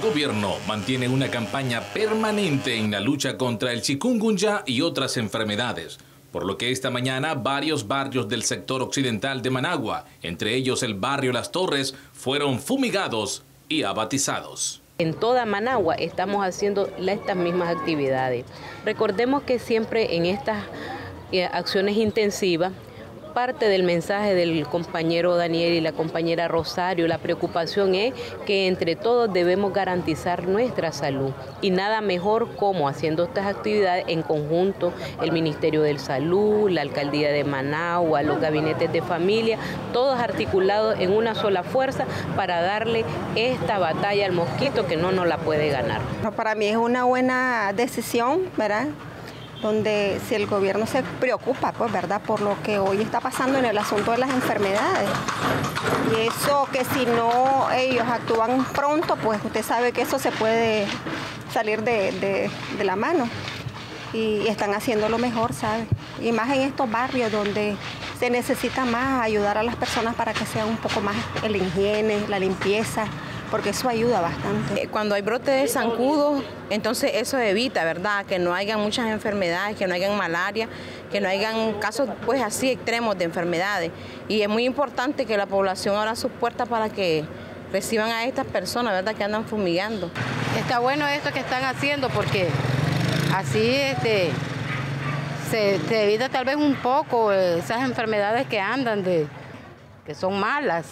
gobierno mantiene una campaña permanente en la lucha contra el chikungunya y otras enfermedades, por lo que esta mañana varios barrios del sector occidental de Managua, entre ellos el barrio Las Torres, fueron fumigados y abatizados. En toda Managua estamos haciendo estas mismas actividades. Recordemos que siempre en estas eh, acciones intensivas parte del mensaje del compañero Daniel y la compañera Rosario, la preocupación es que entre todos debemos garantizar nuestra salud y nada mejor como haciendo estas actividades en conjunto el Ministerio de Salud, la Alcaldía de Managua, los gabinetes de familia, todos articulados en una sola fuerza para darle esta batalla al mosquito que no nos la puede ganar. Para mí es una buena decisión, ¿verdad? Donde si el gobierno se preocupa, pues, ¿verdad?, por lo que hoy está pasando en el asunto de las enfermedades. Y eso que si no ellos actúan pronto, pues usted sabe que eso se puede salir de, la mano. Y están haciendo lo mejor, ¿sabe? Y más en estos barrios donde se necesita más ayudar a las personas para que sea un poco más el higiene, la limpieza porque eso ayuda bastante. Eh, cuando hay brote de zancudo, entonces eso evita, ¿verdad? Que no haya muchas enfermedades, que no haya malaria, que no hayan casos pues así extremos de enfermedades. Y es muy importante que la población abra sus puertas para que reciban a estas personas, ¿verdad? Que andan fumigando. Está bueno esto que están haciendo porque así este, se, se evita tal vez un poco esas enfermedades que andan de que son malas.